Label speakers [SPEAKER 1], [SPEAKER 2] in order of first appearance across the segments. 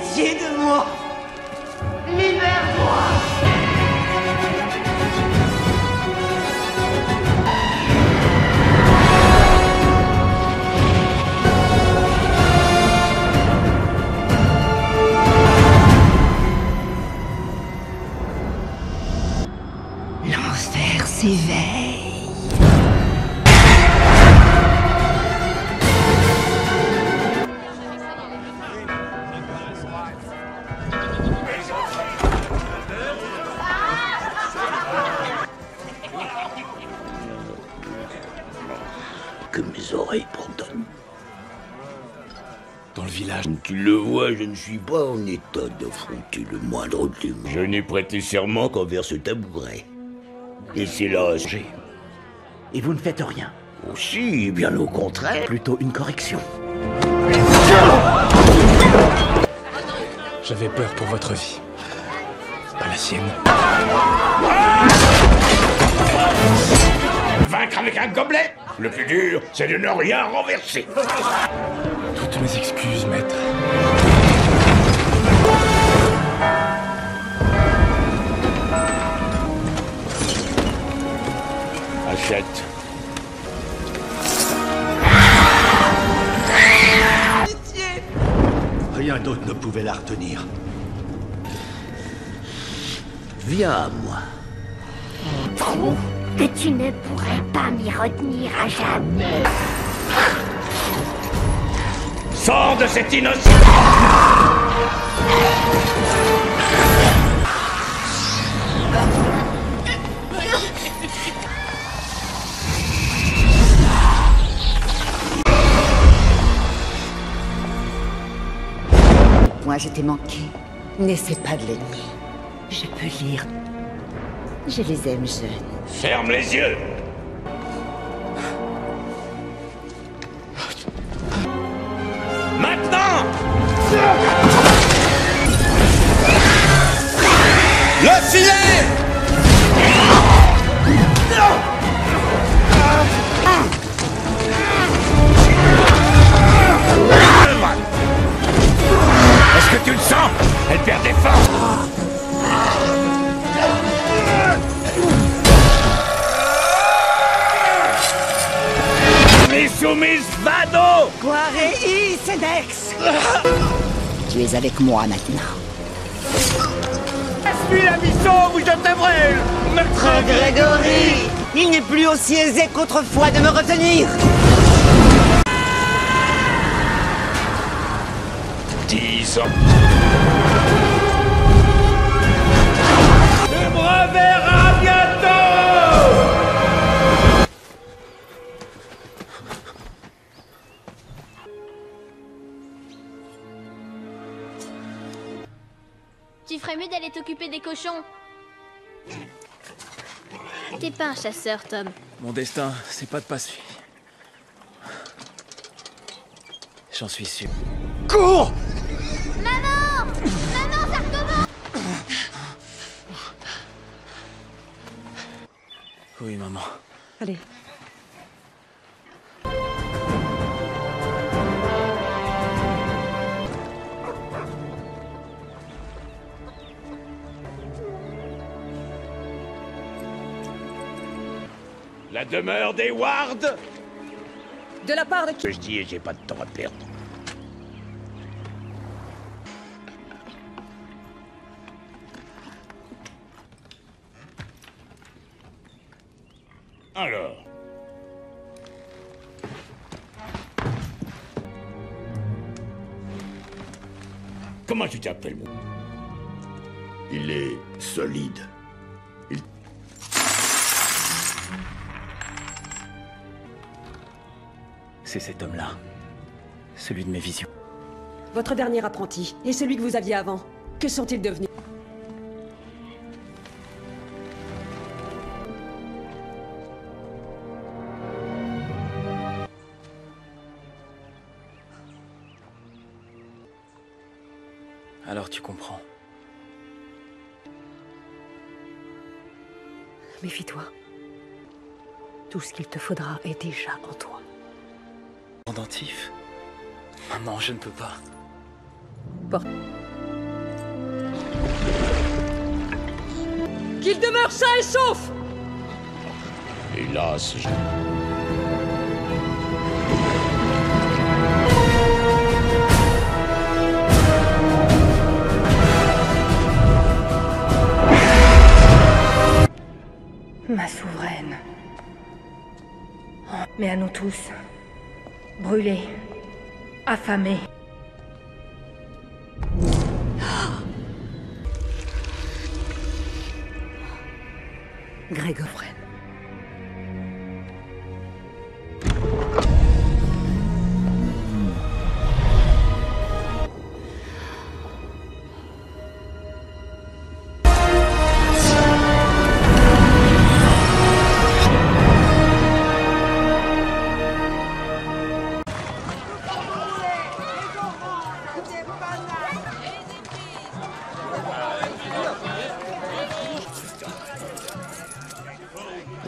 [SPEAKER 1] pitié de moi.
[SPEAKER 2] Libère-moi
[SPEAKER 3] je ne suis pas en état d'affronter le moindre démon. Je n'ai prêté serment qu'envers ce tabouret. Et c'est là.
[SPEAKER 4] J'ai. Et vous ne faites rien.
[SPEAKER 3] Aussi, bien au contraire.
[SPEAKER 4] Plutôt une correction.
[SPEAKER 5] J'avais peur pour votre vie. Pas la sienne.
[SPEAKER 3] Vaincre avec un gobelet Le plus dur, c'est de ne rien renverser.
[SPEAKER 5] Toutes mes excuses, maître.
[SPEAKER 3] Achète.
[SPEAKER 4] Rien d'autre ne pouvait la retenir.
[SPEAKER 3] Viens à moi.
[SPEAKER 2] Trou que tu ne pourrais pas m'y retenir à jamais.
[SPEAKER 3] Sors de cet innocent
[SPEAKER 1] Moi, je t'ai manqué. N'essaie pas de l'ennemi. Je peux lire. Je les aime jeunes.
[SPEAKER 3] Ferme les yeux Maintenant Le filet que tu le sens. Elle perd des forces Les soumises vado.
[SPEAKER 1] Quarei Sedex Tu es avec moi maintenant.
[SPEAKER 3] Suis la mission ou je t'aimerai
[SPEAKER 1] Maître Grégory Il n'est plus aussi aisé qu'autrefois de me retenir
[SPEAKER 3] Tu me reverras bientôt
[SPEAKER 6] Tu ferais mieux d'aller t'occuper des cochons. T'es pas un chasseur, Tom.
[SPEAKER 5] Mon destin, c'est pas de pas suivre. J'en suis sûr.
[SPEAKER 4] Cours
[SPEAKER 6] Maman Maman, ça recommence
[SPEAKER 5] Oui, maman.
[SPEAKER 1] Allez.
[SPEAKER 3] La demeure des Wards
[SPEAKER 1] De la part de qui?
[SPEAKER 3] Que je dis j'ai pas de temps à perdre. Alors Comment tu t'appelles, mon?
[SPEAKER 7] Il est solide. Il...
[SPEAKER 5] C'est cet homme-là. Celui de mes visions.
[SPEAKER 8] Votre dernier apprenti et celui que vous aviez avant, que sont-ils devenus? déjà en toi.
[SPEAKER 5] Pendentif Maman, ah je ne peux pas.
[SPEAKER 8] Bon. Qu'il demeure sain et sauf
[SPEAKER 3] Hélas, je...
[SPEAKER 8] Ma souveraine. À nous tous. Brûlés. Affamés.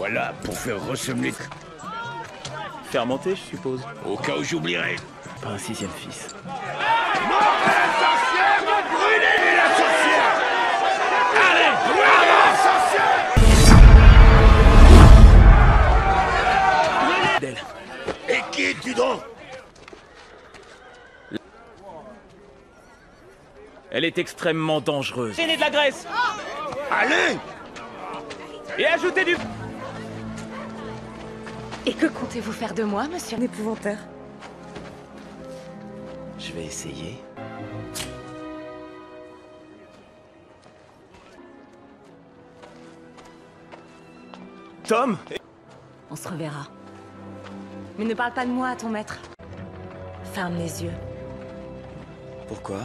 [SPEAKER 3] Voilà pour faire ressembler.
[SPEAKER 5] Fermenté, je suppose.
[SPEAKER 3] Au cas où j'oublierais.
[SPEAKER 5] Pas un sixième fils. D'elle.
[SPEAKER 3] Et qui es-tu donc?
[SPEAKER 5] Elle est extrêmement dangereuse. Traînez de la graisse
[SPEAKER 3] Allez
[SPEAKER 5] Et ajoutez du...
[SPEAKER 8] Et que comptez-vous faire de moi, monsieur? L'épouvantaire
[SPEAKER 5] Je vais essayer. Tom
[SPEAKER 8] On se reverra. Mais ne parle pas de moi à ton maître. Ferme les yeux.
[SPEAKER 5] Pourquoi?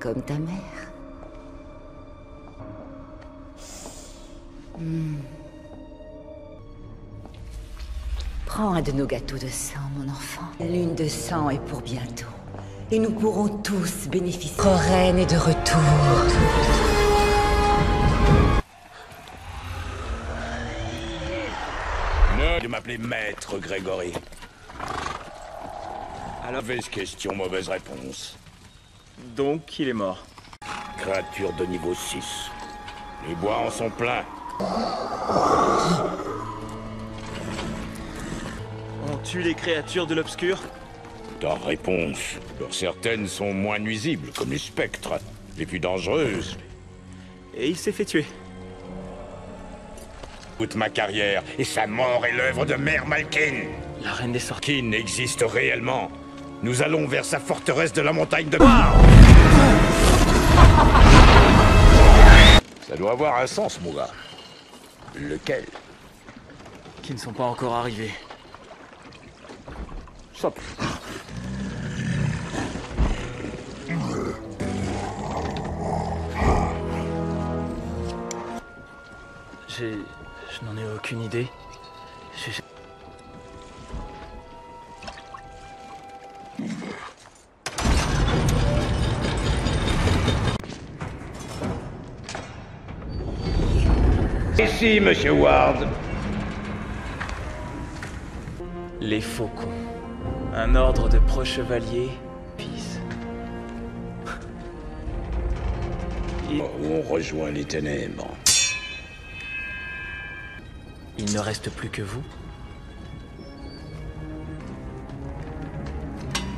[SPEAKER 1] Comme ta mère. Hmm. Prends un de nos gâteaux de sang, mon enfant. Lune de sang est pour bientôt. Et nous pourrons tous bénéficier. Notre reine est de retour.
[SPEAKER 3] De m'appeler maître, Grégory. Alors, mauvaise question, mauvaise réponse.
[SPEAKER 5] Donc, il est mort.
[SPEAKER 3] Créature de niveau 6. Les bois en sont pleins.
[SPEAKER 5] On tue les créatures de l'obscur?
[SPEAKER 3] Ta réponse. Alors, certaines sont moins nuisibles, comme les spectres. Les plus dangereuses.
[SPEAKER 5] Et il s'est fait tuer.
[SPEAKER 3] Toute ma carrière, et sa mort est l'œuvre de Mère Malkin.
[SPEAKER 5] La reine des sorties.
[SPEAKER 3] Kin existe réellement. Nous allons vers sa forteresse de la montagne de... Ça doit avoir un sens, mon gars. Lequel?
[SPEAKER 5] Qui ne sont pas encore arrivés.
[SPEAKER 3] Stop.
[SPEAKER 5] J'ai... Je n'en ai aucune idée.
[SPEAKER 3] Ici, monsieur Ward.
[SPEAKER 5] Les faucons. Un ordre de pro-chevaliers. Fils.
[SPEAKER 3] Où on rejoint les ténèbres.
[SPEAKER 5] Il ne reste plus que vous.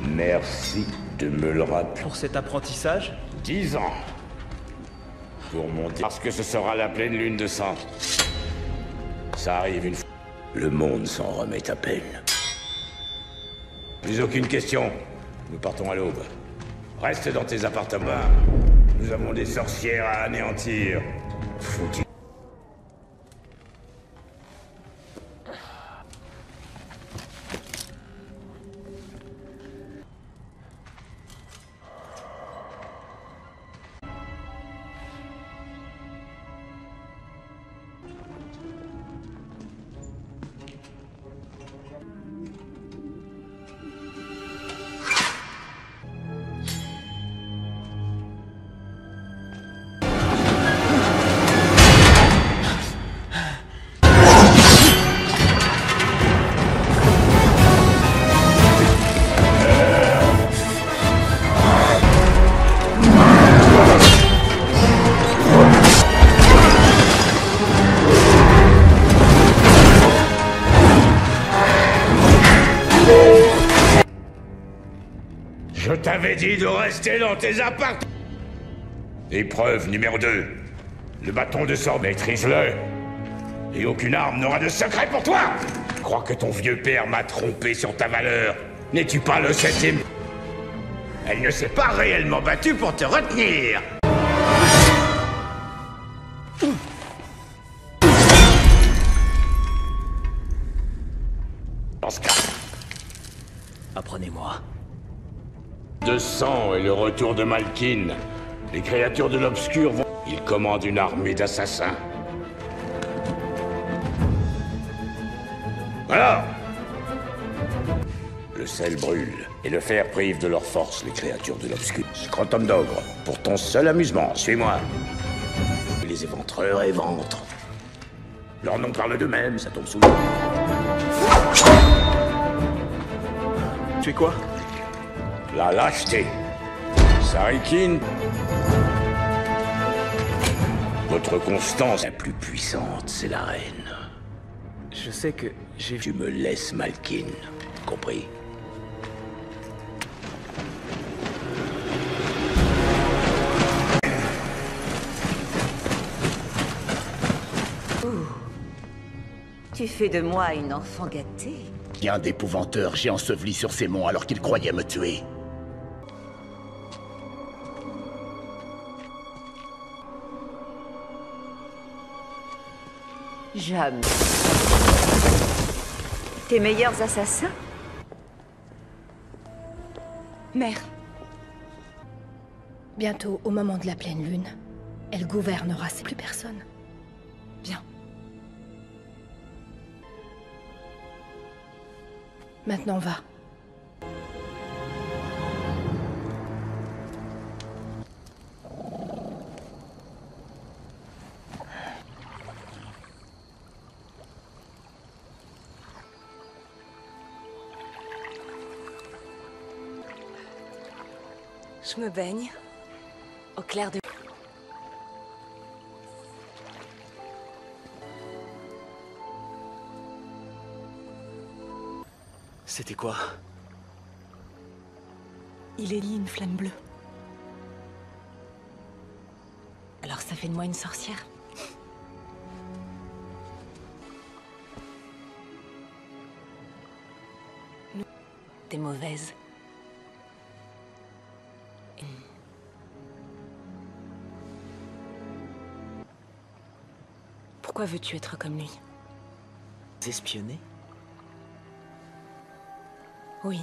[SPEAKER 3] Merci de me le rappeler.
[SPEAKER 5] Pour cet apprentissage,
[SPEAKER 3] Dix ans. Pour monter. Parce que ce sera la pleine lune de sang. Ça arrive une fois. Le monde s'en remet à peine. Plus aucune question. Nous partons à l'aube. Reste dans tes appartements. Nous avons des sorcières à anéantir. Foutu. T'avais dit de rester dans tes appartements Épreuve numéro 2. Le bâton de sang, maîtrise-le. Et aucune arme n'aura de secret pour toi Crois que ton vieux père m'a trompé sur ta valeur. N'es-tu pas le septième? Elle ne s'est pas réellement battue pour te retenir et le retour de Malkin. Les créatures de l'obscur vont... Ils commandent une armée d'assassins. Alors Le sel brûle, et le fer prive de leur force les créatures de l'obscur. Scrotum d'ogre, pour ton seul amusement, suis-moi. Les éventreurs éventrent. Leur nom parle d'eux-mêmes, ça tombe sous.
[SPEAKER 5] Tu es quoi?
[SPEAKER 3] La lâcheté. Sarikin. Votre constance la plus puissante, c'est la reine.
[SPEAKER 5] Je sais que j'ai vu...
[SPEAKER 3] Tu me laisses, Malkin. Compris
[SPEAKER 1] Tu fais de moi une enfant gâtée.
[SPEAKER 4] Bien d'épouvanteurs j'ai enseveli sur ces monts alors qu'ils croyaient me tuer.
[SPEAKER 1] Jamais. Tes meilleurs assassins?
[SPEAKER 8] Mère,
[SPEAKER 2] Bientôt, au moment de la pleine lune, elle gouvernera, c'est plus personne.
[SPEAKER 8] bien.
[SPEAKER 2] Maintenant, va.
[SPEAKER 8] Je me baigne. Au clair de...
[SPEAKER 5] C'était quoi?
[SPEAKER 8] Il élit une flamme bleue. Alors ça fait de moi une sorcière Nous, T'es mauvaise. Pourquoi veux-tu être comme lui
[SPEAKER 5] Espionner
[SPEAKER 8] Oui.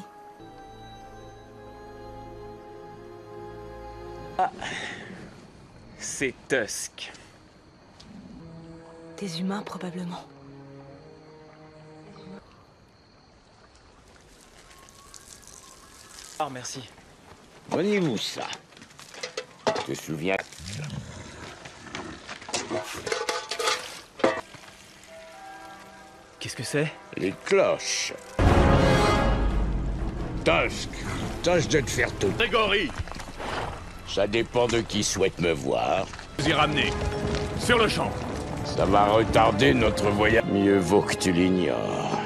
[SPEAKER 5] C'est Tusk.
[SPEAKER 8] Des humains, probablement.
[SPEAKER 5] Ah, merci.
[SPEAKER 3] Prenez-vous ça. Tu te souviens
[SPEAKER 5] que c'est
[SPEAKER 3] Les cloches. Tusk, tâche de te faire tout.
[SPEAKER 7] Grégory,
[SPEAKER 3] Ça dépend de qui souhaite me voir.
[SPEAKER 7] vous y ramenez. Sur le champ.
[SPEAKER 3] Ça va retarder notre voyage. Mieux vaut que tu l'ignores.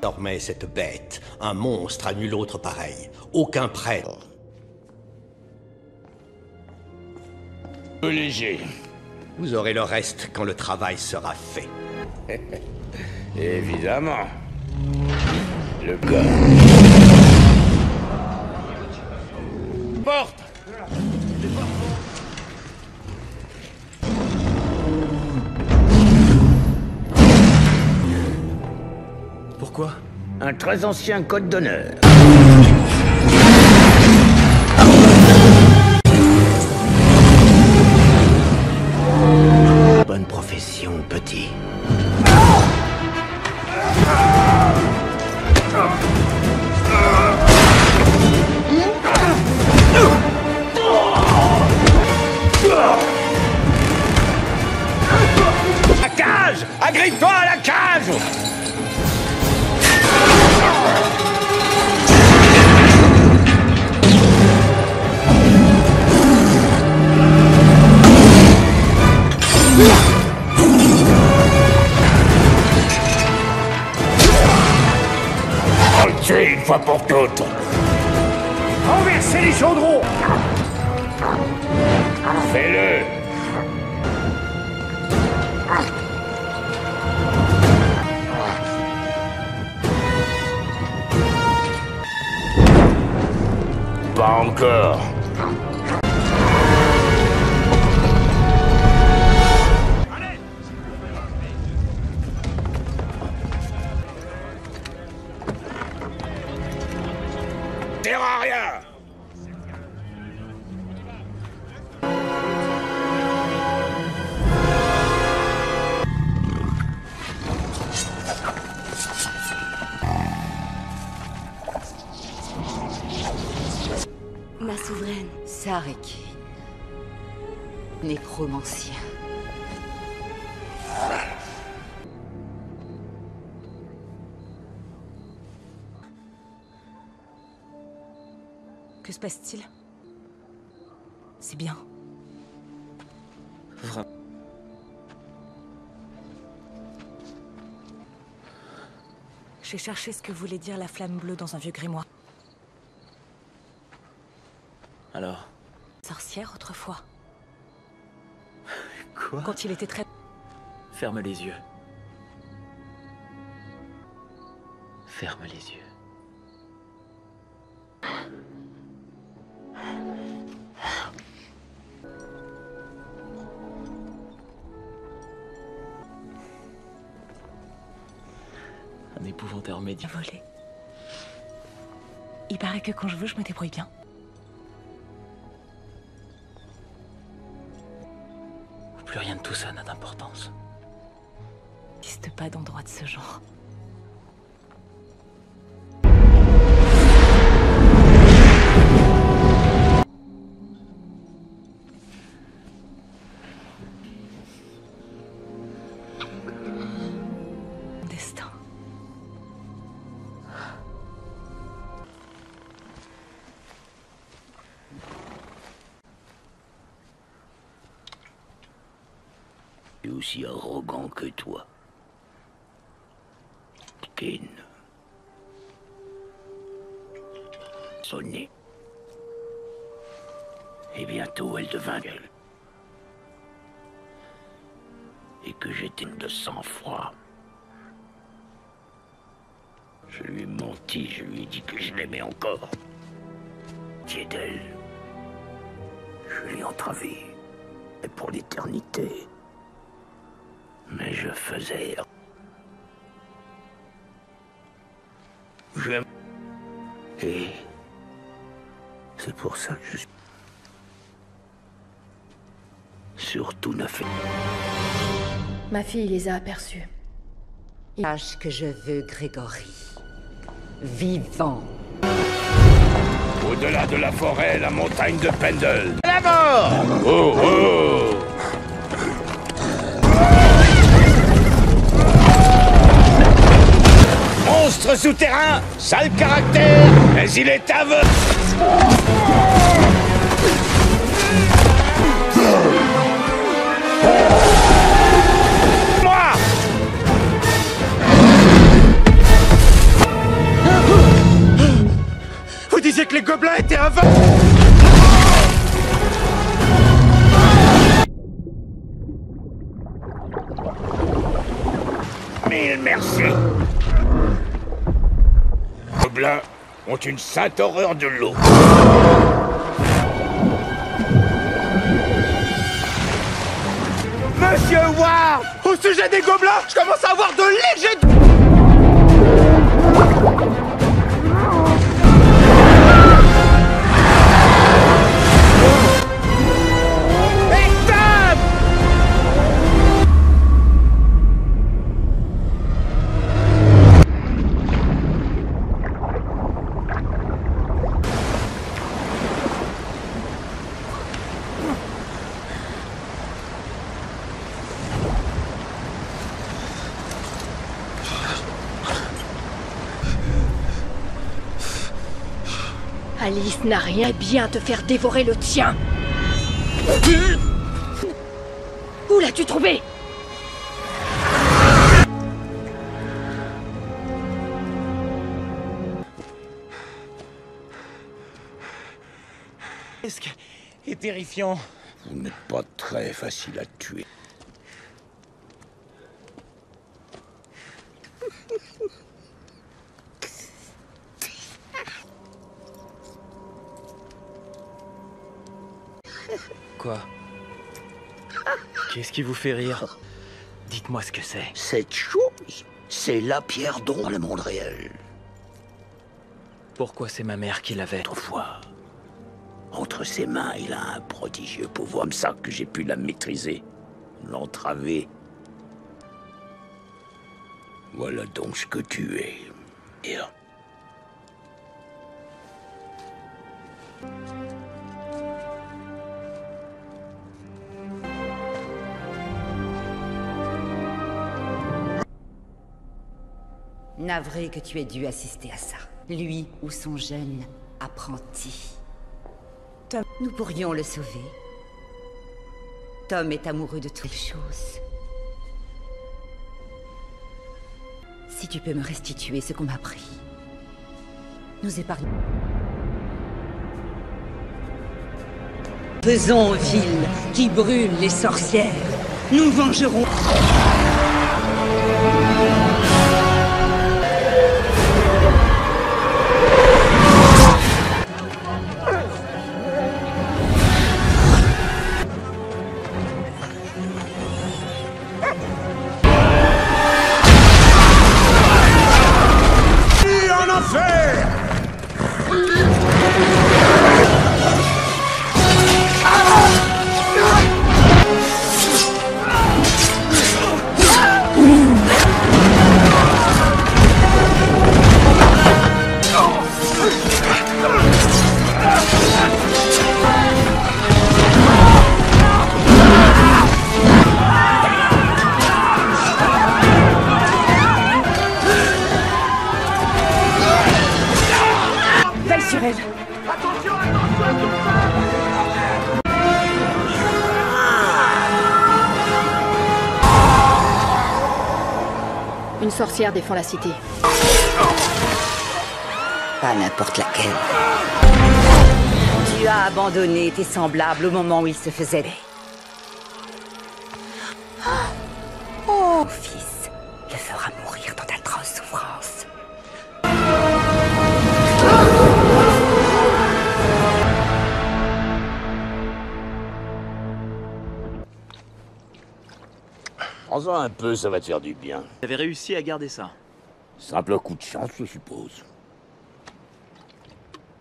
[SPEAKER 9] Désormais, cette bête, un monstre à nul autre pareil. Aucun prêtre.
[SPEAKER 3] Peu léger.
[SPEAKER 9] Vous aurez le reste quand le travail sera fait.
[SPEAKER 3] Évidemment. Le gars. Porte
[SPEAKER 5] Pourquoi?
[SPEAKER 3] Un très ancien code d'honneur.
[SPEAKER 8] Que se passe-t-il? C'est bien.
[SPEAKER 5] Vraiment.
[SPEAKER 8] J'ai cherché ce que voulait dire la flamme bleue dans un vieux grimoire.
[SPEAKER 5] Alors?
[SPEAKER 8] Sorcière autrefois.
[SPEAKER 5] Quoi?
[SPEAKER 8] Quand il était très...
[SPEAKER 5] Ferme les yeux. Ferme les yeux.
[SPEAKER 8] Volé. Il paraît que quand je veux, je me débrouille bien.
[SPEAKER 5] Plus rien de tout ça n'a d'importance.
[SPEAKER 8] Il n'existe pas d'endroit de ce genre.
[SPEAKER 3] Aussi arrogant que toi. Ken. Sonné. Et bientôt elle devint elle. Et que j'étais de sang-froid. Je lui ai menti, je lui ai dit que je l'aimais encore. Tied d'elle. Je lui ai entravé. Et pour l'éternité. Mais je faisais. Je. Et. C'est pour ça que je suis. Surtout ne fais.
[SPEAKER 10] Ma fille les a aperçus.
[SPEAKER 1] Sache que je veux Grégory. Vivant.
[SPEAKER 11] Au-delà de la forêt, la montagne de Pendle. La mort Oh oh Monstre souterrain, sale caractère, mais il est aveugle. Moi
[SPEAKER 7] Vous disiez que les gobelins étaient aveugles
[SPEAKER 11] une sainte horreur de l'eau.
[SPEAKER 7] Monsieur Ward Au sujet des gobelins, je commence à avoir de légers...
[SPEAKER 10] Alice n'a rien bien te faire dévorer le tien. Où l'as-tu trouvé?
[SPEAKER 7] Qu'est-ce est terrifiant
[SPEAKER 3] Vous n'êtes pas très facile à tuer.
[SPEAKER 5] Quoi Qu'est-ce qui vous fait rire? Dites-moi ce que c'est.
[SPEAKER 3] Cette chose, c'est la pierre dans le monde réel.
[SPEAKER 5] Pourquoi c'est ma mère qui l'avait?
[SPEAKER 3] Autrefois, entre ses mains, il a un prodigieux pouvoir comme ça que j'ai pu la maîtriser, l'entraver. Voilà donc ce que tu es. Et
[SPEAKER 1] Navré que tu aies dû assister à ça. Lui ou son jeune apprenti. Tom, nous pourrions le sauver. Tom est amoureux de toutes choses. Si tu peux me restituer ce qu'on m'a pris. Nous épargnons. Faisons ville qui brûle les sorcières. Nous vengerons.
[SPEAKER 8] La cité.
[SPEAKER 1] Pas n'importe laquelle. Tu as abandonné tes semblables au moment où ils se faisaient. Oh, fils, le fera mourir dans d'atroces souffrances.
[SPEAKER 3] Prends-en un peu, ça va te faire du bien.
[SPEAKER 5] T'avais réussi à garder ça.
[SPEAKER 3] Simple coup de chance, je suppose.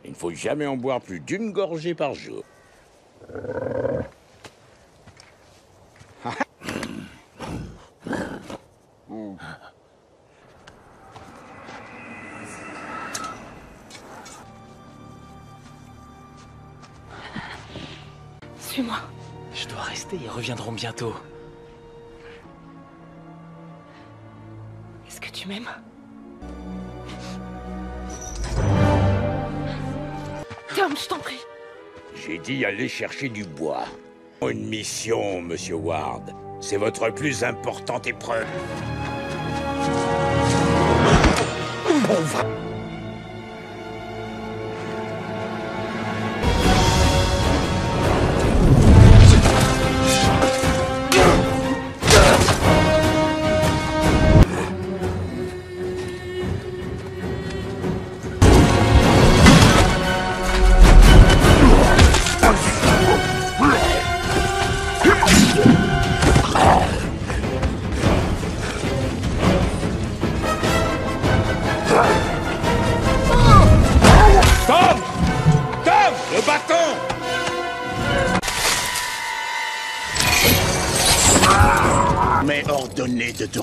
[SPEAKER 3] Il ne faut jamais en boire plus d'une gorgée par jour.
[SPEAKER 8] Suis-moi.
[SPEAKER 5] Je dois rester, ils reviendront bientôt.
[SPEAKER 8] Est-ce que tu m'aimes? Tom, je t'en prie.
[SPEAKER 3] J'ai dit aller chercher du bois. Une mission, monsieur Ward. C'est votre plus importante épreuve. Pauvre.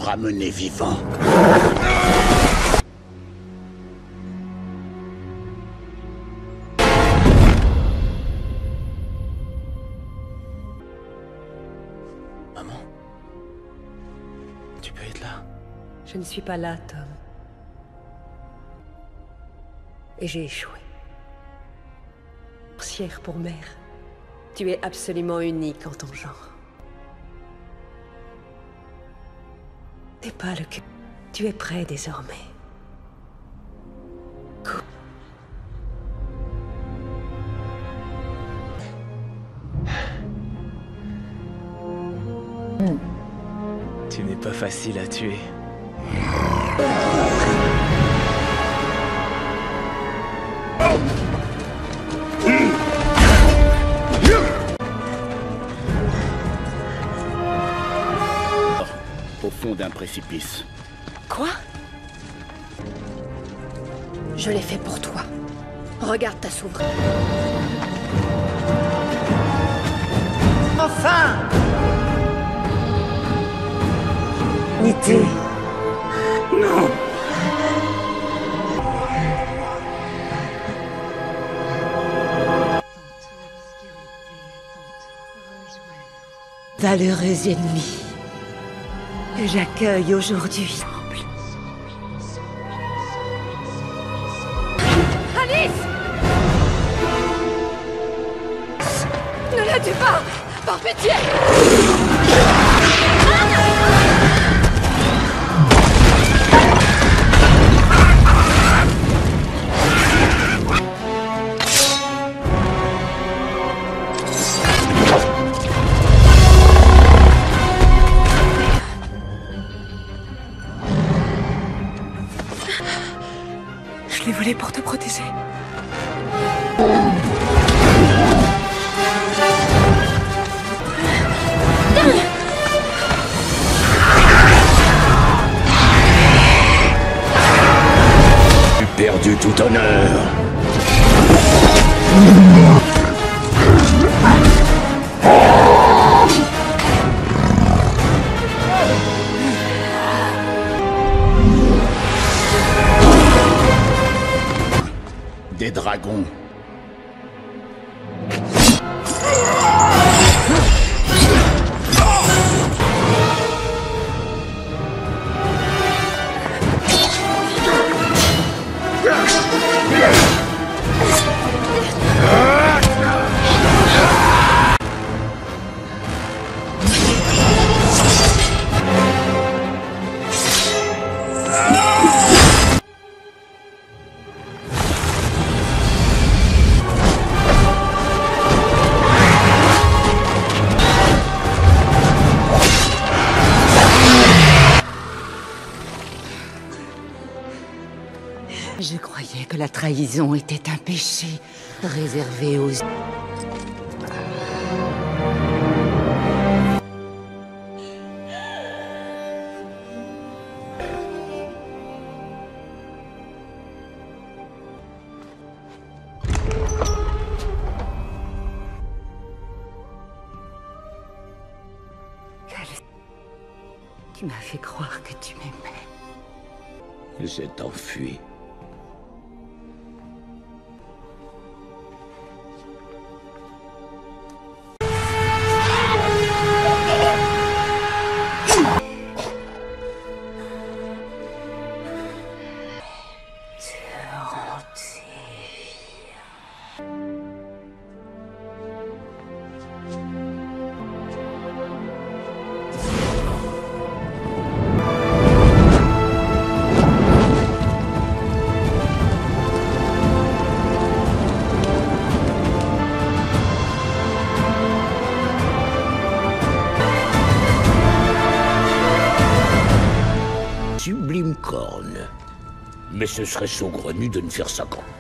[SPEAKER 12] Ramener vivant.
[SPEAKER 5] Maman Tu peux être là
[SPEAKER 13] Je ne suis pas là, Tom. Et j'ai échoué. Sorcière pour mère. Tu es absolument unique en ton genre. T'es pas le cul. Tu es prêt désormais.
[SPEAKER 5] Tu n'es pas facile à tuer.
[SPEAKER 12] Au fond d'un précipice.
[SPEAKER 8] Quoi? Je l'ai fait pour toi. Regarde ta souveraine.
[SPEAKER 1] Enfin Nité
[SPEAKER 12] Non
[SPEAKER 1] Valeureux ennemi que j'accueille aujourd'hui.
[SPEAKER 8] Alice Ne la tue pas Par pitié
[SPEAKER 1] péché réservé aux...
[SPEAKER 3] ce serait saugrenu de ne faire ça qu'en.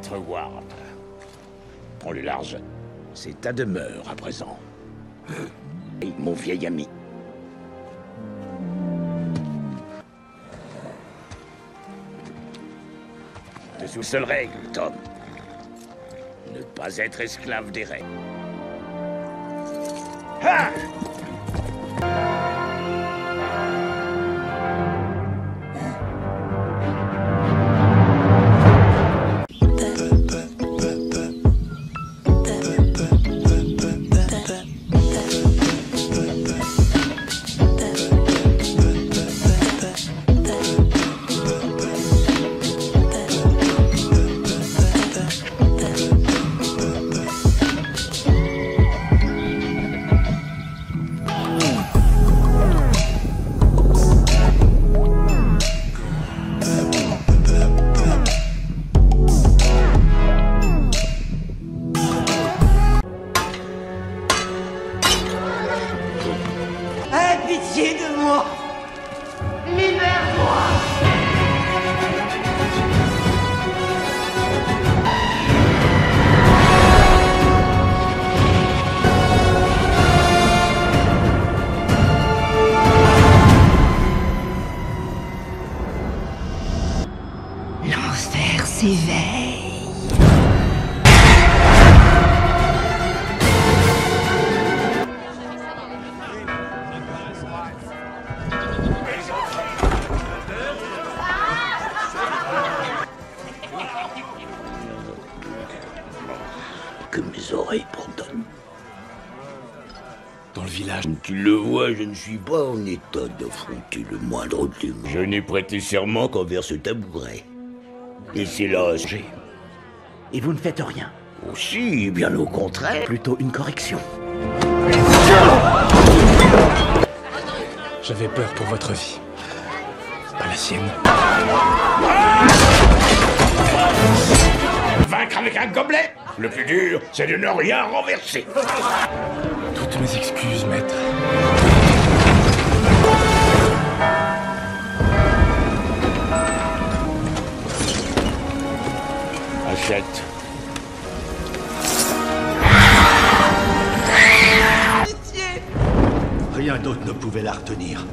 [SPEAKER 3] Maître Ward. Prends le large. C'est ta demeure à présent. Et mon vieil ami. De sous seule règle, Tom. Ne pas être esclave des règles. Ha
[SPEAKER 4] suis pas en état d'affronter le moindre démon. Je n'ai prêté serment qu'envers ce tabouret. Et c'est là.
[SPEAKER 5] J'ai. Et vous ne faites rien.
[SPEAKER 4] Aussi, bien au contraire.
[SPEAKER 5] Plutôt une correction. J'avais peur pour votre vie. Pas la sienne.
[SPEAKER 3] Vaincre avec un gobelet Le plus dur, c'est de ne rien renverser.
[SPEAKER 5] Toutes mes excuses, maître.
[SPEAKER 9] Rien d'autre ne pouvait la retenir.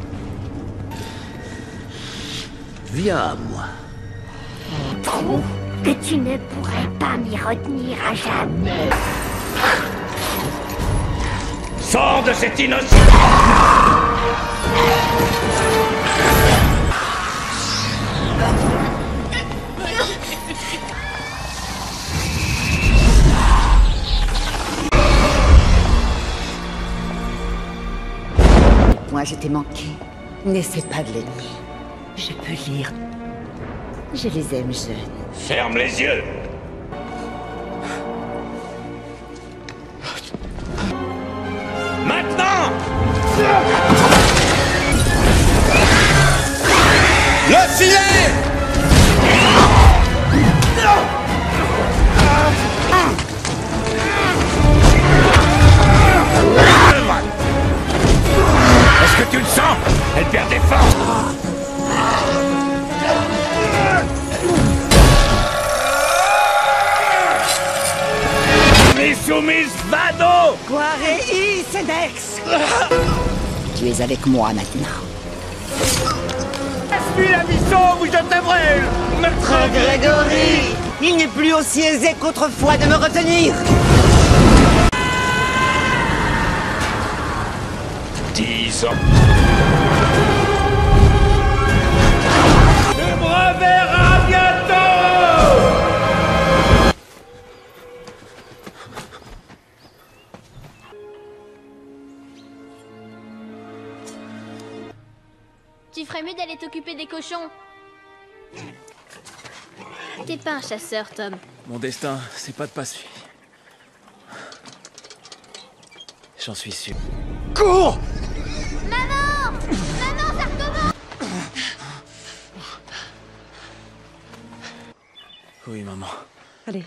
[SPEAKER 4] Viens à moi.
[SPEAKER 2] Trou que tu ne pourrais pas m'y retenir à jamais.
[SPEAKER 3] Sors de cet innocent
[SPEAKER 1] Moi, je manqué. N'essaie pas de l'ennemi. Je peux lire. Je les aime jeunes.
[SPEAKER 3] Ferme les yeux
[SPEAKER 1] Avec moi maintenant.
[SPEAKER 7] Suis la mission ou je te brûle
[SPEAKER 1] Maître Grégory Il n'est plus aussi aisé qu'autrefois de me retenir
[SPEAKER 3] Dix ans.
[SPEAKER 6] D'aller t'occuper des cochons. T'es pas un chasseur, Tom.
[SPEAKER 5] Mon destin, c'est pas de pas suivre. J'en suis sûr.
[SPEAKER 7] Cours
[SPEAKER 6] Maman Maman, ça recommence
[SPEAKER 5] Oui, maman.
[SPEAKER 8] Allez.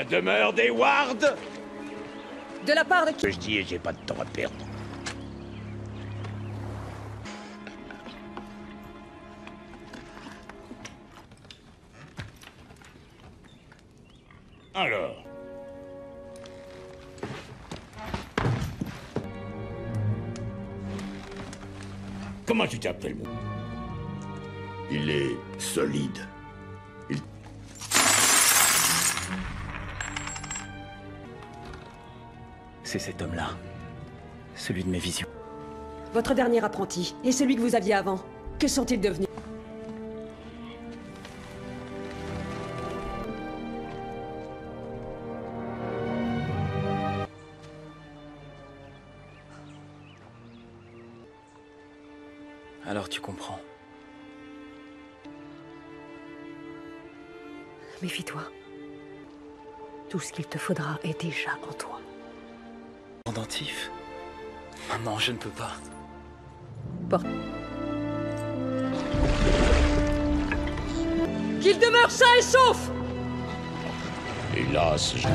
[SPEAKER 3] La demeure des Wards
[SPEAKER 8] De la part de qui
[SPEAKER 4] Que je dis et j'ai pas de temps à perdre.
[SPEAKER 3] Alors Comment tu t'appelles, mon?
[SPEAKER 4] Il est solide.
[SPEAKER 5] C'est cet homme-là. Celui de mes visions.
[SPEAKER 8] Votre dernier apprenti et celui que vous aviez avant. Que sont-ils devenus?
[SPEAKER 5] Alors tu comprends.
[SPEAKER 8] Méfie-toi. Tout ce qu'il te faudra est déjà en toi.
[SPEAKER 5] Pendentif Maman, je ne peux pas.
[SPEAKER 8] Porte. Qu'il demeure sain et sauf
[SPEAKER 3] Hélas, je...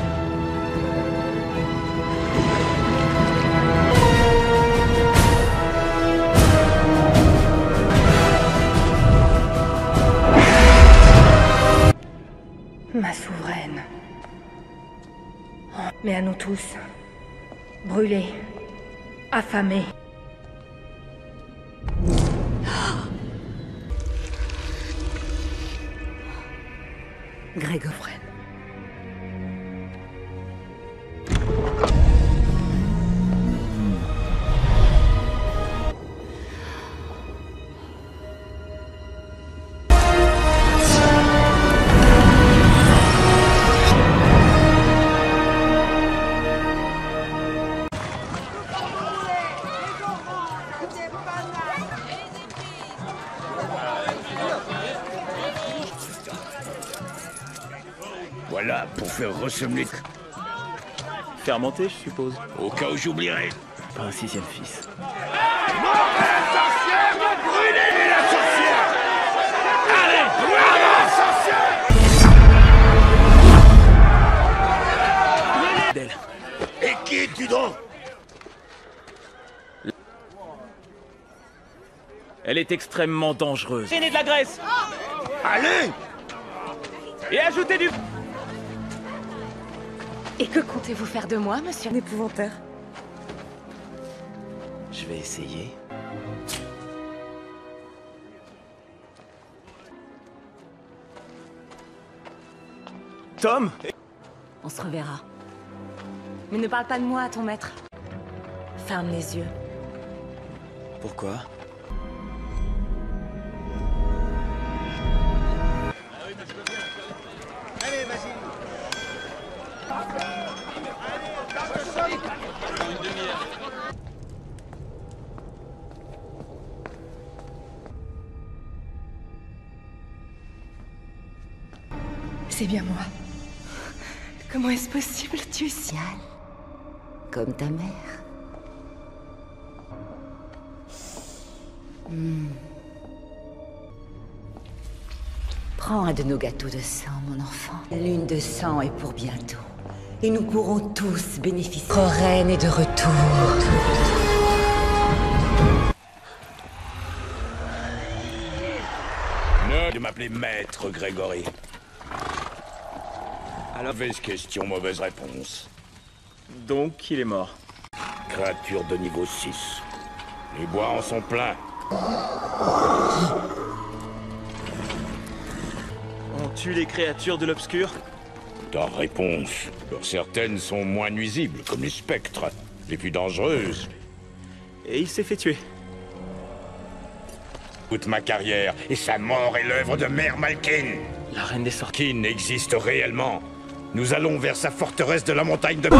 [SPEAKER 10] Ma souveraine. Mais à nous tous. Brûlés. Affamés.
[SPEAKER 1] Grégofren.
[SPEAKER 5] Fermenté, je suppose.
[SPEAKER 4] Au cas où j'oublierais.
[SPEAKER 5] Pas un sixième fils.
[SPEAKER 7] Brûlez la sorcière Allez, brûlez la sorcière
[SPEAKER 5] D'elle.
[SPEAKER 4] Et qui es-tu donc?
[SPEAKER 5] Elle est extrêmement dangereuse. Traînez de la graisse
[SPEAKER 4] Allez
[SPEAKER 5] Et ajoutez du...
[SPEAKER 8] Et que comptez-vous faire de moi, monsieur l'épouvanteur
[SPEAKER 5] Je vais essayer. Tom
[SPEAKER 8] On se reverra. Mais ne parle pas de moi à ton maître. Ferme les yeux.
[SPEAKER 5] Pourquoi?
[SPEAKER 10] C'est bien moi.
[SPEAKER 8] Comment est-ce possible Tu es si...
[SPEAKER 1] Comme ta mère. Hmm. Prends un de nos gâteaux de sang, mon enfant. La lune de sang est pour bientôt. Et nous pourrons tous bénéficier. Notre reine est de retour.
[SPEAKER 3] Ne de m'appeler maître, Grégory. Alors, mauvaise question, mauvaise réponse.
[SPEAKER 5] Donc, il est mort.
[SPEAKER 3] Créature de niveau 6. Les bois en sont pleins.
[SPEAKER 5] On tue les créatures de l'obscur?
[SPEAKER 3] Ta réponse. Certaines sont moins nuisibles, comme les spectres. Les plus dangereuses.
[SPEAKER 5] Et il s'est fait tuer.
[SPEAKER 3] Toute ma carrière, et sa mort est l'œuvre de Mère Malkin.
[SPEAKER 5] La reine des sorties.
[SPEAKER 3] Kin existe réellement. Nous allons vers sa forteresse de la montagne de...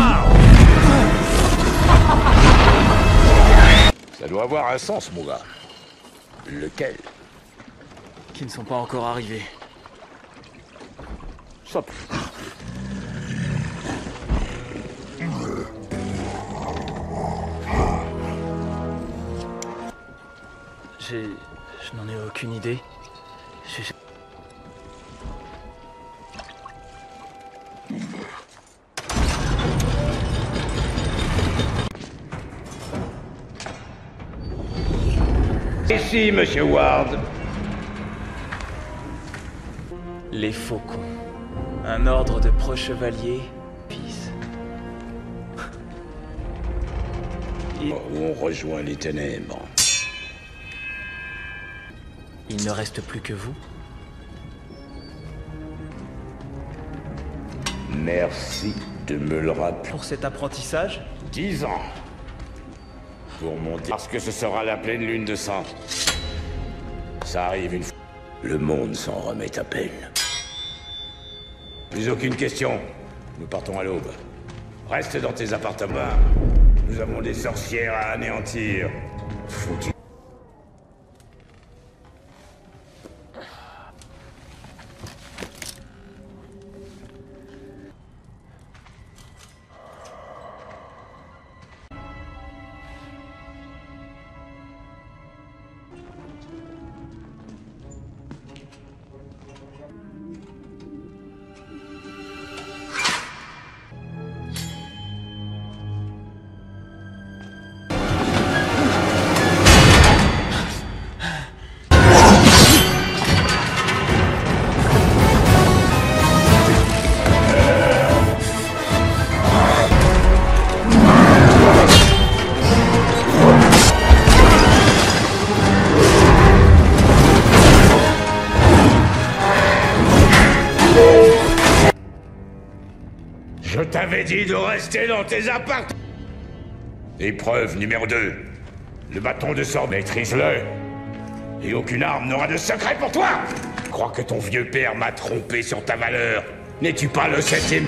[SPEAKER 3] Ça doit avoir un sens, mon gars. Lequel?
[SPEAKER 5] Qui ne sont pas encore arrivés.
[SPEAKER 3] Stop.
[SPEAKER 5] J'ai... Je n'en ai aucune idée. J'ai...
[SPEAKER 3] Ici, monsieur Ward.
[SPEAKER 5] Les faucons. Un ordre de pro-chevaliers. Peace.
[SPEAKER 3] Où on rejoint les ténèbres.
[SPEAKER 5] Il ne reste plus que vous
[SPEAKER 3] Merci de me le rappeler.
[SPEAKER 5] Pour cet apprentissage?
[SPEAKER 3] Dix ans. Pour monter. Parce que ce sera la pleine lune de sang. Ça arrive une fois. Le monde s'en remet à peine. Plus aucune question. Nous partons à l'aube. Reste dans tes appartements. Nous avons des sorcières à anéantir. Foutu. T'avais dit de rester dans tes appartements Épreuve numéro 2. Le bâton de sort, maîtrise-le. Et aucune arme n'aura de secret pour toi Crois que ton vieux père m'a trompé sur ta valeur. N'es-tu pas le septième?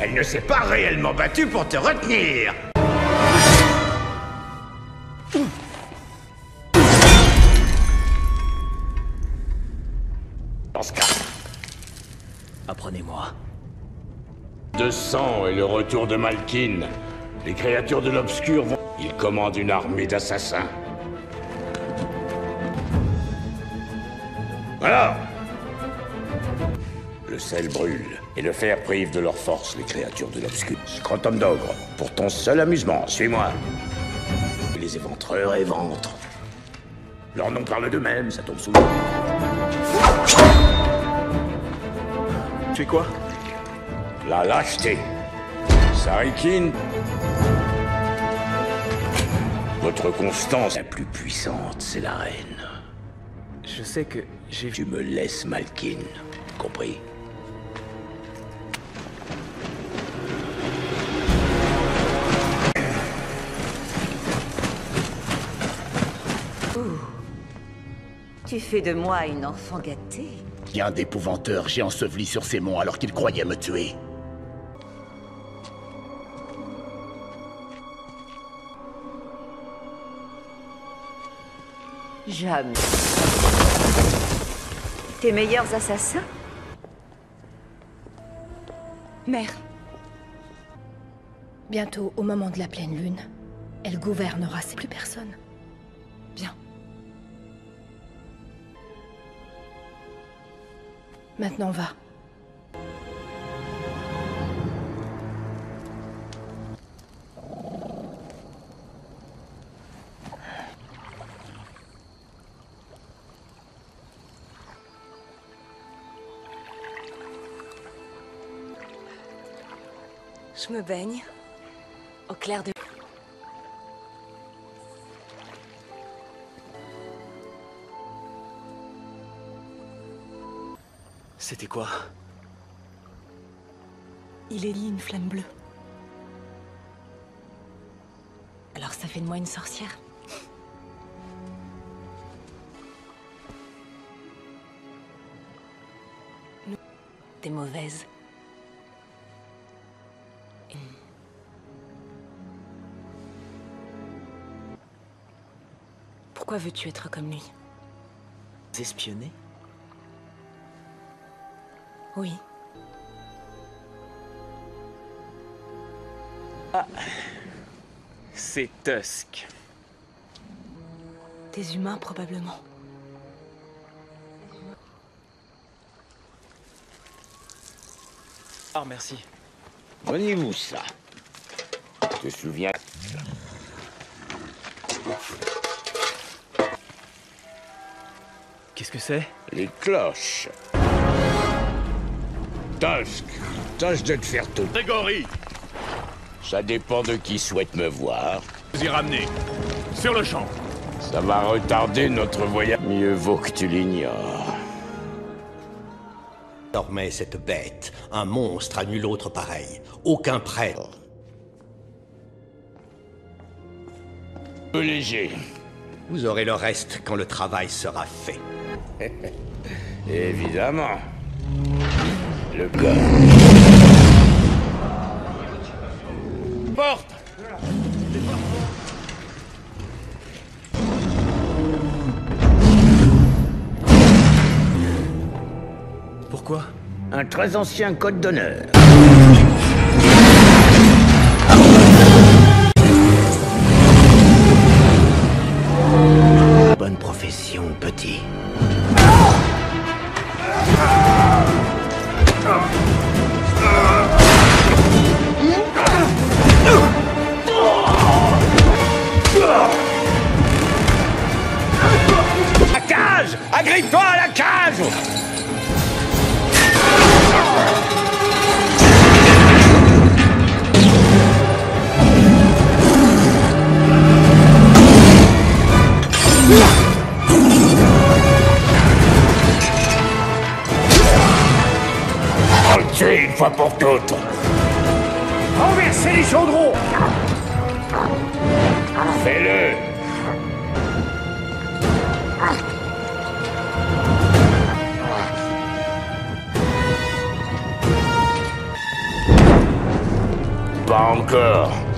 [SPEAKER 3] Elle ne s'est pas réellement battue pour te retenir et le retour de Malkin. Les créatures de l'obscur vont... Il commande une armée d'assassins. Alors Le sel brûle, et le fer prive de leur force les créatures de l'obscur. Scrotum d'ogre, pour ton seul amusement, suis-moi. Les éventreurs et ventres. Leur nom parle d'eux-mêmes, ça tombe sous.
[SPEAKER 5] Tu es quoi?
[SPEAKER 3] La lâcheté. Sarikin. Votre constance la plus puissante, c'est la reine.
[SPEAKER 5] Je sais que j'ai
[SPEAKER 3] Tu me laisses, Malkin. Compris
[SPEAKER 1] Ouh. Tu fais de moi une enfant gâtée.
[SPEAKER 12] Bien d'épouvanteurs j'ai enseveli sur ces monts alors qu'ils croyaient me tuer.
[SPEAKER 1] Jamais. Tes meilleurs assassins?
[SPEAKER 8] Mère,
[SPEAKER 10] Bientôt, au moment de la pleine lune, elle gouvernera, c'est plus personne.
[SPEAKER 8] bien.
[SPEAKER 10] Maintenant, va.
[SPEAKER 8] Je me baigne. Au clair de...
[SPEAKER 5] C'était quoi?
[SPEAKER 8] Il élit une flamme bleue. Alors ça fait de moi une sorcière T'es mauvaise. Pourquoi veux-tu être comme lui
[SPEAKER 5] Espionner
[SPEAKER 8] Oui.
[SPEAKER 5] C'est Tusk.
[SPEAKER 8] Des humains, probablement.
[SPEAKER 5] Ah, merci.
[SPEAKER 3] Donnez-vous ça. Je te souviens
[SPEAKER 5] Qu'est-ce que c'est?
[SPEAKER 3] Les cloches. Tusk, tâche de te faire tout.
[SPEAKER 7] Grégory,
[SPEAKER 3] Ça dépend de qui souhaite me voir.
[SPEAKER 7] vous y ramenez. Sur le champ.
[SPEAKER 3] Ça va retarder notre voyage. Mieux vaut que tu l'ignores.
[SPEAKER 9] Désormais, cette bête, un monstre à nul autre pareil. Aucun prêtre.
[SPEAKER 3] Peu léger.
[SPEAKER 9] Vous aurez le reste quand le travail sera fait.
[SPEAKER 3] Évidemment. Le corps. Porte
[SPEAKER 5] Pourquoi?
[SPEAKER 4] Un très ancien code d'honneur.
[SPEAKER 3] Agrippe-toi à la cage une fois pour toutes.
[SPEAKER 4] Baissez les chaudrons.
[SPEAKER 3] Fais-le Pas encore.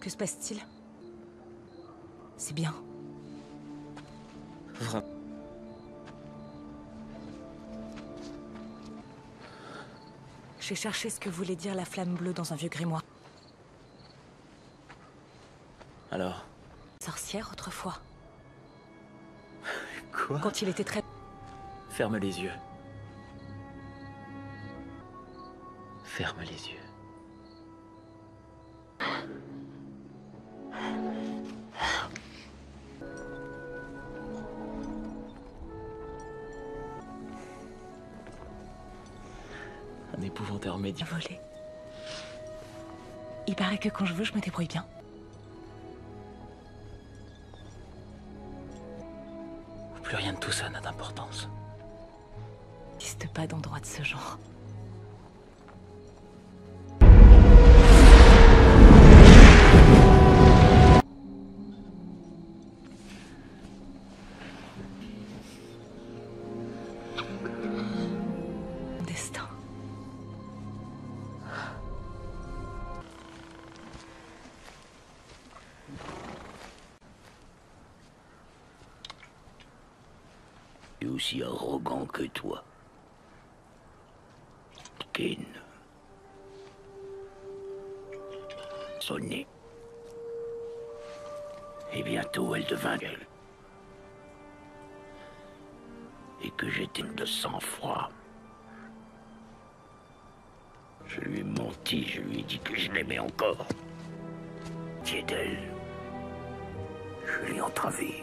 [SPEAKER 8] Que se passe-t-il? C'est bien.
[SPEAKER 5] Vraiment.
[SPEAKER 8] J'ai cherché ce que voulait dire la flamme bleue dans un vieux grimoire.
[SPEAKER 5] Alors?
[SPEAKER 8] Sorcière autrefois.
[SPEAKER 5] Quoi
[SPEAKER 8] Quand il était très...
[SPEAKER 5] Ferme les yeux. Ferme les yeux. Un épouvanteur médian.
[SPEAKER 8] volé. Il paraît que quand je veux, je me débrouille bien.
[SPEAKER 5] Plus rien de tout ça n'a d'importance.
[SPEAKER 8] N'existe pas d'endroit de ce genre.
[SPEAKER 4] L'aimais encore. Tied d'elle. Je l'ai entravé.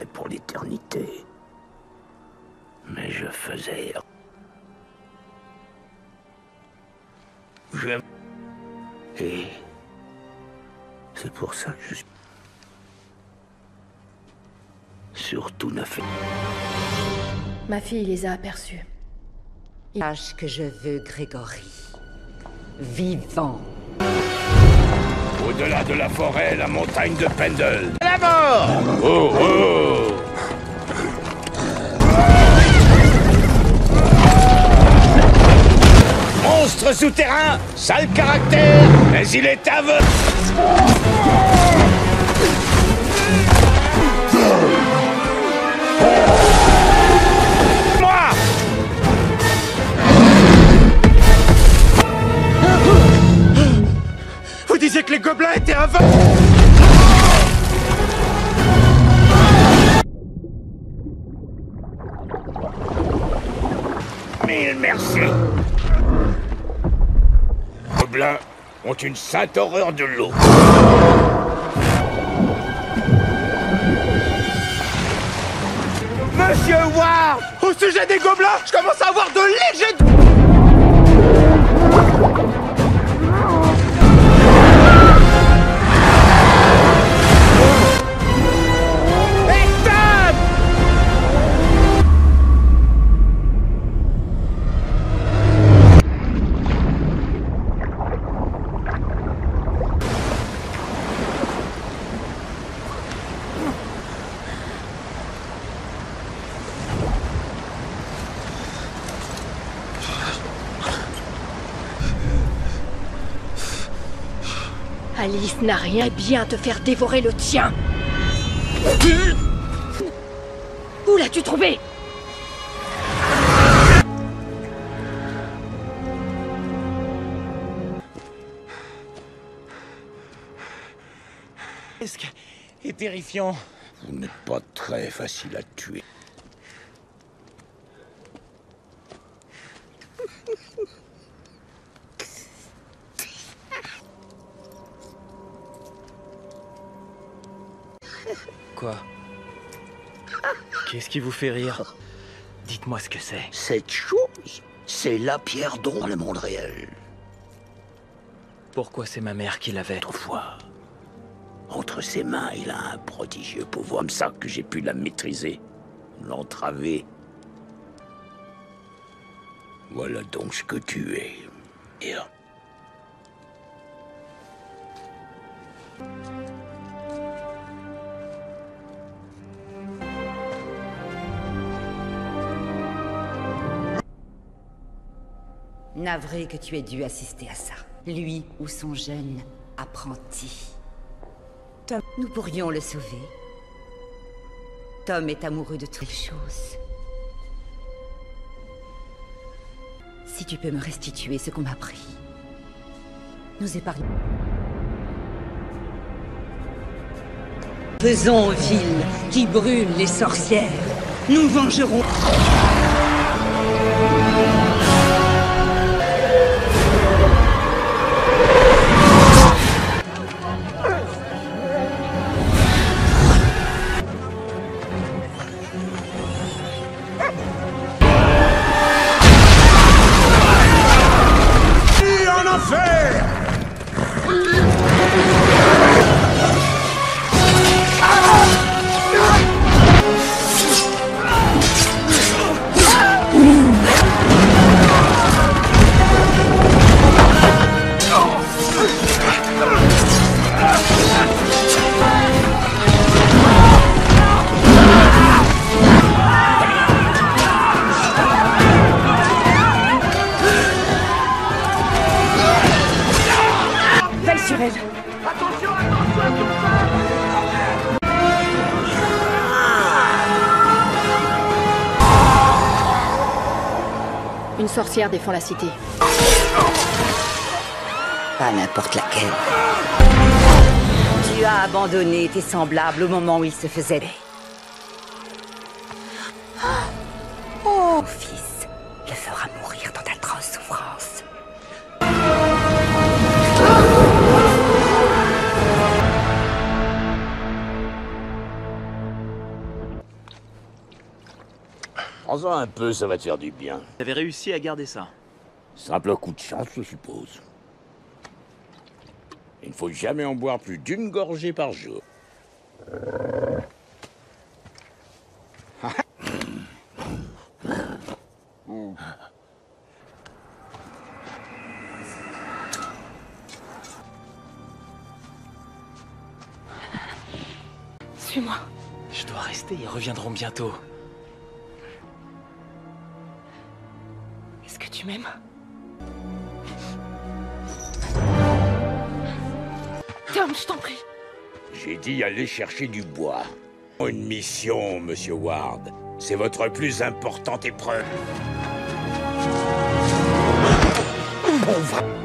[SPEAKER 4] Et pour l'éternité. Mais je faisais. Je. Et. C'est pour ça que je. Surtout ne fait.
[SPEAKER 10] Ma fille les a aperçus.
[SPEAKER 1] Sache que je veux Grégory. Vivant.
[SPEAKER 3] Au-delà de la forêt, la montagne de Pendle.
[SPEAKER 7] La mort.
[SPEAKER 3] Oh, oh.
[SPEAKER 7] Monstre souterrain, sale caractère,
[SPEAKER 3] Mais il est aveugle
[SPEAKER 7] Gobelins étaient aveugles
[SPEAKER 3] Mille merci. Les gobelins ont une sainte horreur de l'eau.
[SPEAKER 7] Monsieur Ward Au sujet des gobelins, je commence à avoir de légers...
[SPEAKER 10] N'a rien bien te faire dévorer le tien. Où l'as-tu trouvé?
[SPEAKER 5] Terrifiant.
[SPEAKER 3] Vous n'êtes pas très facile à tuer.
[SPEAKER 5] Quoi Qu'est-ce qui vous fait rire? Dites-moi ce que c'est.
[SPEAKER 3] Cette chose, c'est la pierre d'ombre dans le monde réel.
[SPEAKER 5] Pourquoi c'est ma mère qui l'avait?
[SPEAKER 3] Autrefois, entre ses mains, il a un prodigieux pouvoir comme ça que j'ai pu la maîtriser, l'entraver. Voilà donc ce que tu es. Et
[SPEAKER 1] Navré que tu aies dû assister à ça. Lui ou son jeune apprenti. Tom, nous pourrions le sauver. Tom est amoureux de toutes les choses. Si tu peux me restituer ce qu'on m'a pris. Nous épargnons. Faisons ville qui brûle les sorcières. Nous vengerons.
[SPEAKER 10] Sorcière défend la cité.
[SPEAKER 1] Pas n'importe laquelle. Tu as abandonné tes semblables au moment où ils se faisaient.
[SPEAKER 3] Prends-en un peu, ça va te faire du bien.
[SPEAKER 5] Vous avez réussi à garder ça
[SPEAKER 3] Simple coup de chance, je suppose. Il ne faut jamais en boire plus d'une gorgée par jour.
[SPEAKER 13] Suis-moi.
[SPEAKER 5] Je dois rester, ils reviendront bientôt.
[SPEAKER 13] Tu m'aimes Tom, je t'en prie.
[SPEAKER 12] J'ai dit aller chercher du bois. Une mission, monsieur Ward. C'est votre plus importante épreuve. On va...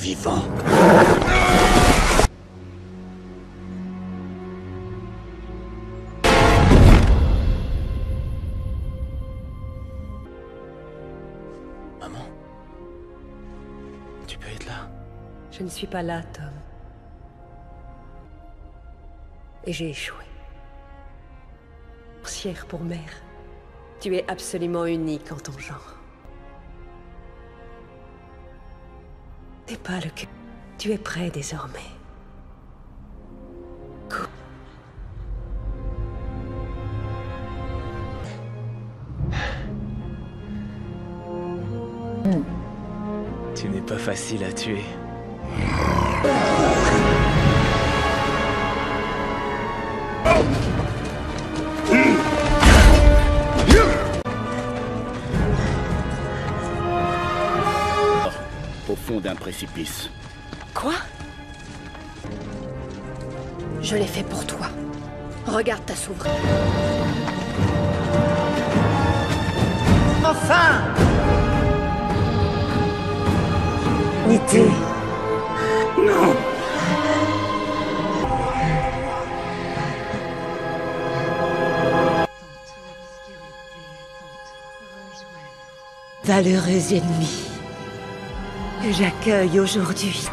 [SPEAKER 14] vivant.
[SPEAKER 5] Maman Tu peux être là
[SPEAKER 13] Je ne suis pas là, Tom. Et j'ai échoué. Sorcière pour mère. Tu es absolument unique en ton genre. Pas le cul. Tu es prêt désormais.
[SPEAKER 5] Tu n'es pas facile à tuer.
[SPEAKER 3] Oh fond d'un précipice.
[SPEAKER 8] Quoi?
[SPEAKER 10] Je l'ai fait pour toi. Regarde ta souveraine.
[SPEAKER 1] Enfin Nité
[SPEAKER 3] Non
[SPEAKER 1] Valeureux ennemi que j'accueille aujourd'hui.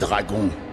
[SPEAKER 3] Dragons.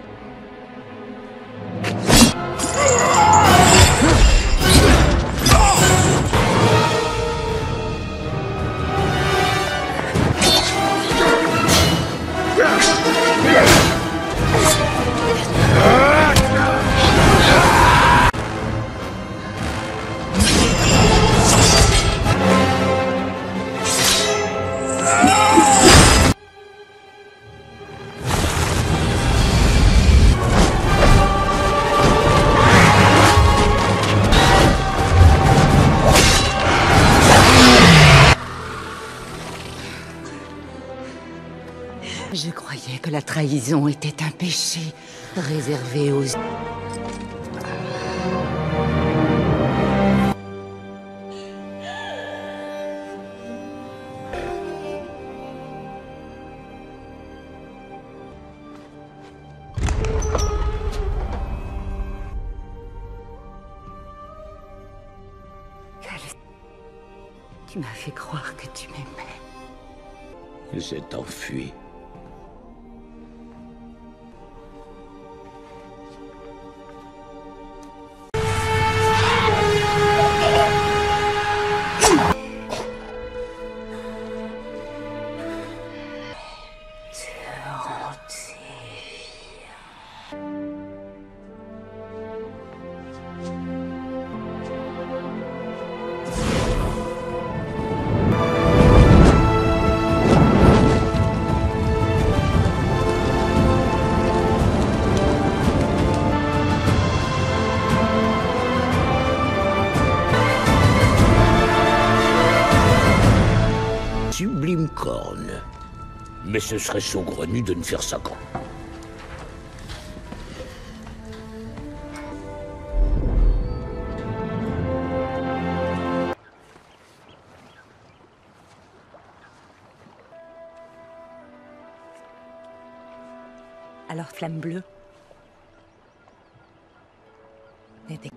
[SPEAKER 1] Trahison était un péché réservé aux...
[SPEAKER 3] Sublime corne. Mais ce serait saugrenu de ne faire ça qu'en.
[SPEAKER 8] Alors, flamme bleue. N'était-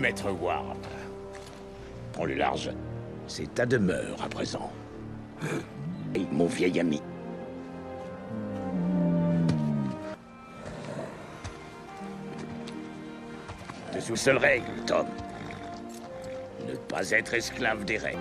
[SPEAKER 3] maître Ward. Prends le large. C'est ta demeure à présent. Et mon vieil ami. De sous seule règle, Tom. Ne pas être esclave des règles.